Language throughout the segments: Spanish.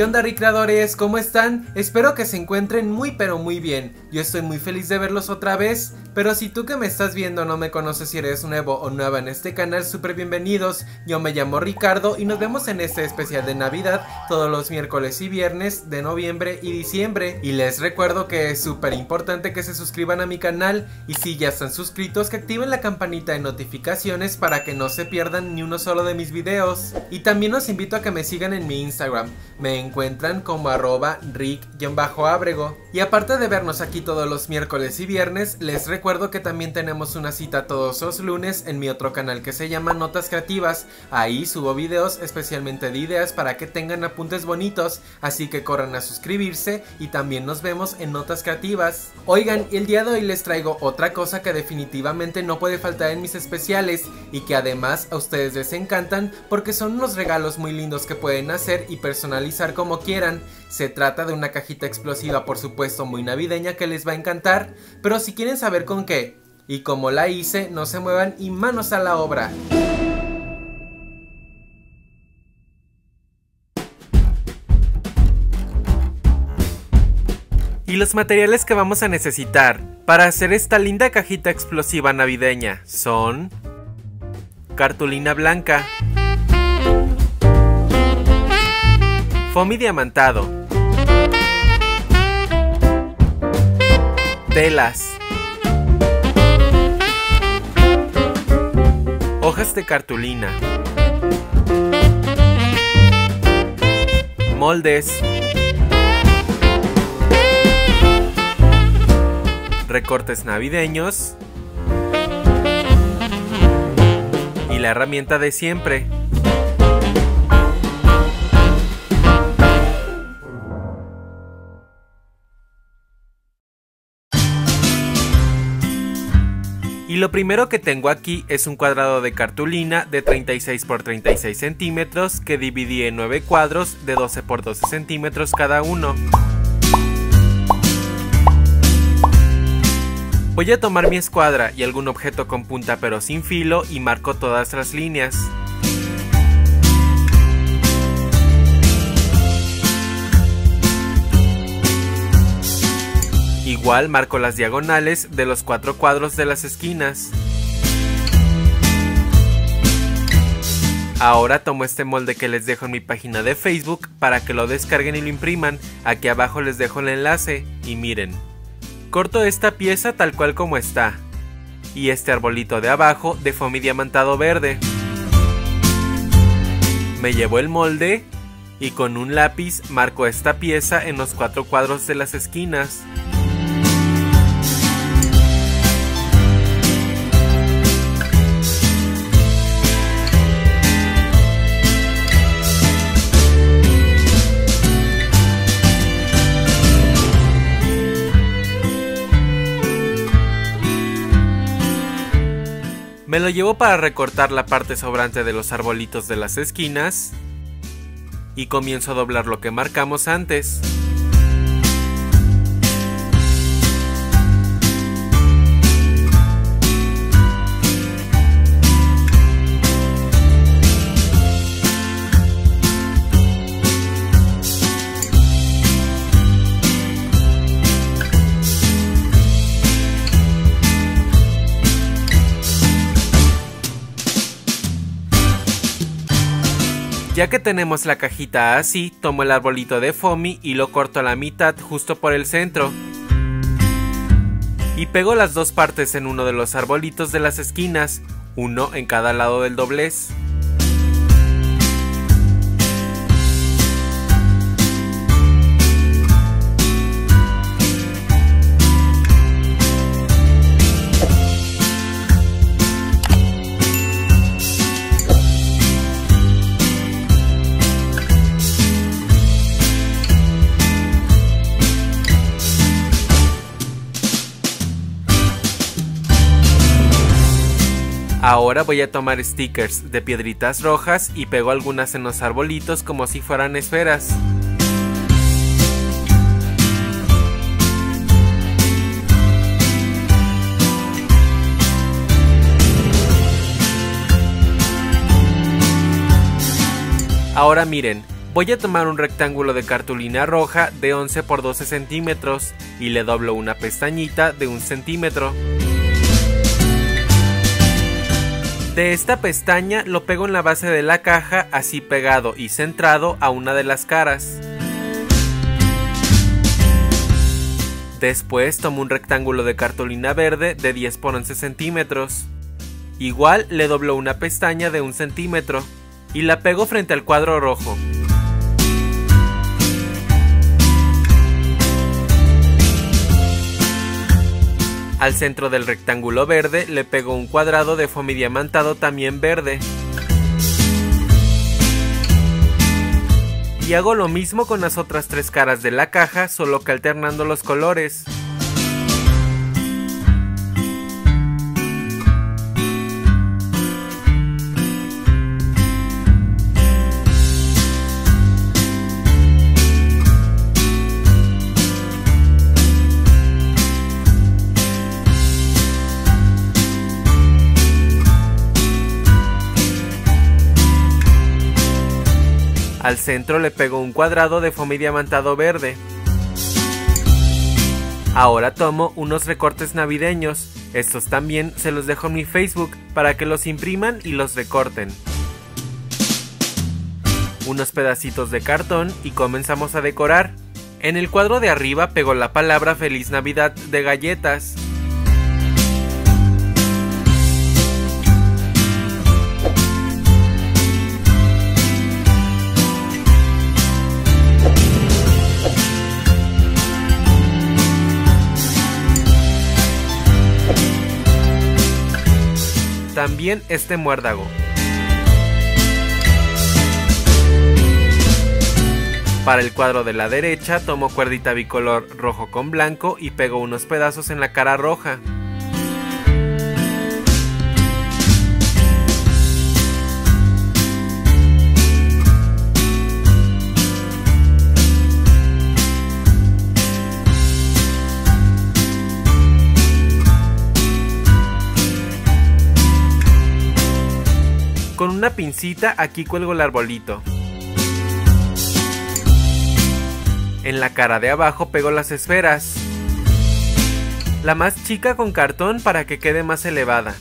¿Qué onda recreadores? ¿Cómo están? Espero que se encuentren muy pero muy bien. Yo estoy muy feliz de verlos otra vez, pero si tú que me estás viendo no me conoces si eres nuevo o nueva en este canal, súper bienvenidos. Yo me llamo Ricardo y nos vemos en este especial de Navidad todos los miércoles y viernes de noviembre y diciembre. Y les recuerdo que es súper importante que se suscriban a mi canal y si ya están suscritos que activen la campanita de notificaciones para que no se pierdan ni uno solo de mis videos. Y también los invito a que me sigan en mi Instagram. Me encuentran como arroba rick-abrego. Y aparte de vernos aquí todos los miércoles y viernes, les recuerdo que también tenemos una cita todos los lunes en mi otro canal que se llama Notas Creativas. Ahí subo videos especialmente de ideas para que tengan apuntes bonitos, así que corran a suscribirse y también nos vemos en Notas Creativas. Oigan, el día de hoy les traigo otra cosa que definitivamente no puede faltar en mis especiales y que además a ustedes les encantan porque son unos regalos muy lindos que pueden hacer y personalizar como quieran. Se trata de una cajita explosiva, por supuesto, muy navideña que les va a encantar, pero si quieren saber con qué y cómo la hice, no se muevan y manos a la obra. Y los materiales que vamos a necesitar para hacer esta linda cajita explosiva navideña son cartulina blanca, Foamy diamantado. Telas. Hojas de cartulina. Moldes. Recortes navideños. Y la herramienta de siempre. Lo primero que tengo aquí es un cuadrado de cartulina de 36 por 36 centímetros que dividí en 9 cuadros de 12 por 12 centímetros cada uno. Voy a tomar mi escuadra y algún objeto con punta pero sin filo y marco todas las líneas. Igual marco las diagonales de los cuatro cuadros de las esquinas. Ahora tomo este molde que les dejo en mi página de Facebook para que lo descarguen y lo impriman. Aquí abajo les dejo el enlace y miren. Corto esta pieza tal cual como está. Y este arbolito de abajo de foamy diamantado verde. Me llevo el molde y con un lápiz marco esta pieza en los cuatro cuadros de las esquinas. Lo llevo para recortar la parte sobrante de los arbolitos de las esquinas y comienzo a doblar lo que marcamos antes. Ya que tenemos la cajita así, tomo el arbolito de foamy y lo corto a la mitad justo por el centro. Y pego las dos partes en uno de los arbolitos de las esquinas, uno en cada lado del doblez. Ahora voy a tomar stickers de piedritas rojas y pego algunas en los arbolitos como si fueran esferas. Ahora miren, voy a tomar un rectángulo de cartulina roja de 11 por 12 centímetros y le doblo una pestañita de 1 centímetro. De esta pestaña lo pego en la base de la caja así pegado y centrado a una de las caras. Después tomo un rectángulo de cartulina verde de 10 por 11 centímetros. Igual le doblo una pestaña de un centímetro y la pego frente al cuadro rojo. Al centro del rectángulo verde le pego un cuadrado de diamantado también verde. Y hago lo mismo con las otras tres caras de la caja, solo que alternando los colores. Al centro le pego un cuadrado de foamy diamantado verde. Ahora tomo unos recortes navideños. Estos también se los dejo en mi Facebook para que los impriman y los recorten. Unos pedacitos de cartón y comenzamos a decorar. En el cuadro de arriba pego la palabra Feliz Navidad de galletas. También este muérdago. Para el cuadro de la derecha tomo cuerdita bicolor rojo con blanco y pego unos pedazos en la cara roja. Una pincita aquí cuelgo el arbolito. En la cara de abajo pego las esferas. La más chica con cartón para que quede más elevada.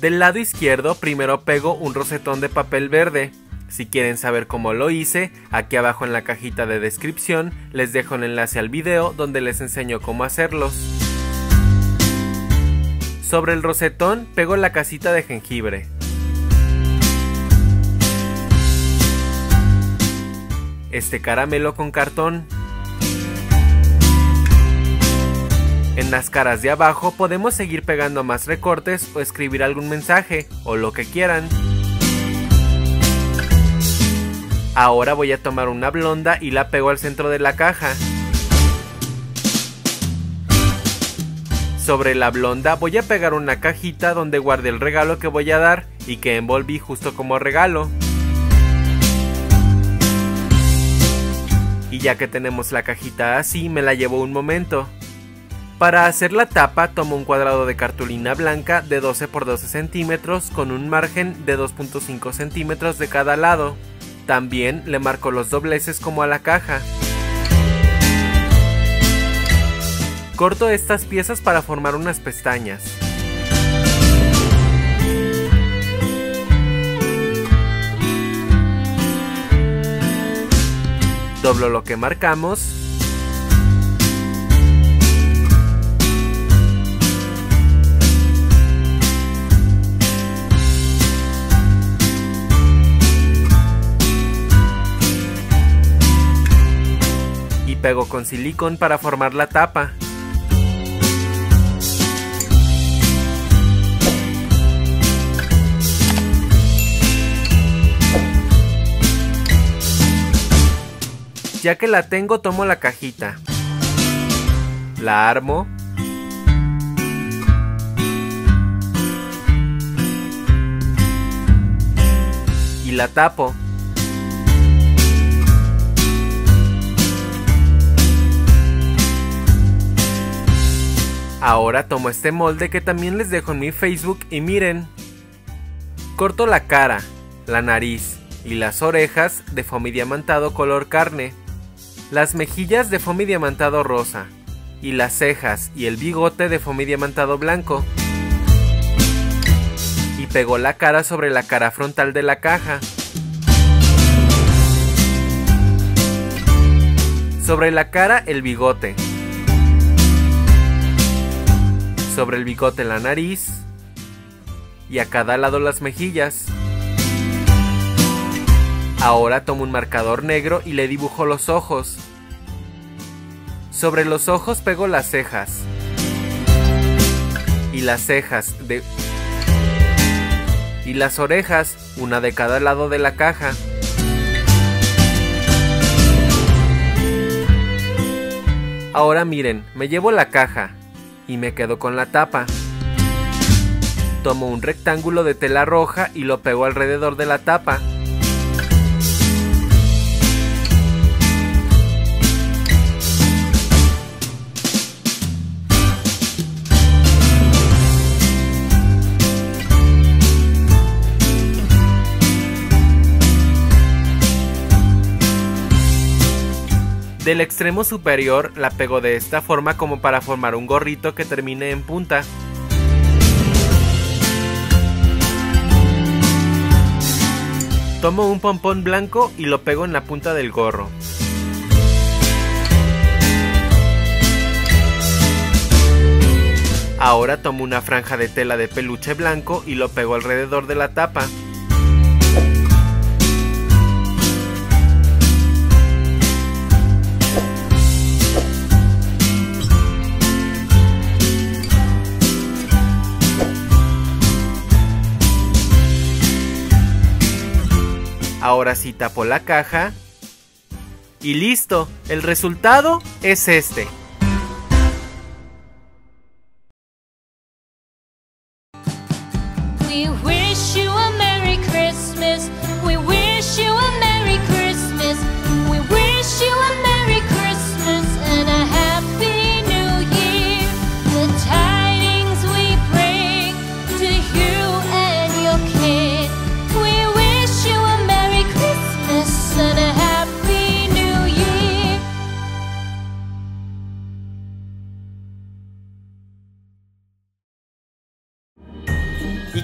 Del lado izquierdo primero pego un rosetón de papel verde. Si quieren saber cómo lo hice, aquí abajo en la cajita de descripción les dejo el enlace al video donde les enseño cómo hacerlos. Sobre el rosetón pego la casita de jengibre. Este caramelo con cartón. En las caras de abajo podemos seguir pegando más recortes o escribir algún mensaje o lo que quieran. Ahora voy a tomar una blonda y la pego al centro de la caja. Sobre la blonda voy a pegar una cajita donde guarde el regalo que voy a dar y que envolví justo como regalo. Y ya que tenemos la cajita así me la llevo un momento. Para hacer la tapa tomo un cuadrado de cartulina blanca de 12 por 12 centímetros con un margen de 2.5 centímetros de cada lado. También le marco los dobleces como a la caja. Corto estas piezas para formar unas pestañas. Doblo lo que marcamos y pego con silicón para formar la tapa. Ya que la tengo, tomo la cajita. La armo. Y la tapo. Ahora tomo este molde que también les dejo en mi Facebook y miren. Corto la cara, la nariz, y las orejas de foamy diamantado color carne, las mejillas de foamy diamantado rosa y las cejas y el bigote de foamy diamantado blanco. Y pegó la cara sobre la cara frontal de la caja. Sobre la cara el bigote. Sobre el bigote la nariz. Y a cada lado las mejillas. Ahora tomo un marcador negro y le dibujo los ojos. Sobre los ojos pego las cejas. Y las cejas de... Y las orejas, una de cada lado de la caja. Ahora miren, me llevo la caja y me quedo con la tapa. Tomo un rectángulo de tela roja y lo pego alrededor de la tapa. Del extremo superior la pego de esta forma como para formar un gorrito que termine en punta. Tomo un pompón blanco y lo pego en la punta del gorro. Ahora tomo una franja de tela de peluche blanco y lo pego alrededor de la tapa. Ahora sí tapo la caja. Y listo, el resultado es este.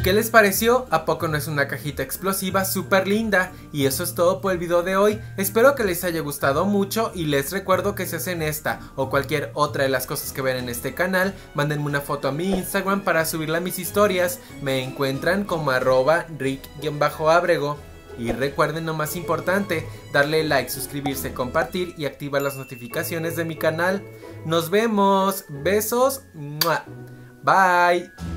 Qué les pareció? ¿A poco no es una cajita explosiva súper linda? Y eso es todo por el video de hoy. Espero que les haya gustado mucho y les recuerdo que si hacen esta o cualquier otra de las cosas que ven en este canal, mándenme una foto a mi Instagram para subirla a mis historias. Me encuentran como arroba rick-abrego. Y recuerden lo más importante, darle like, suscribirse, compartir y activar las notificaciones de mi canal. Nos vemos. Besos. Bye.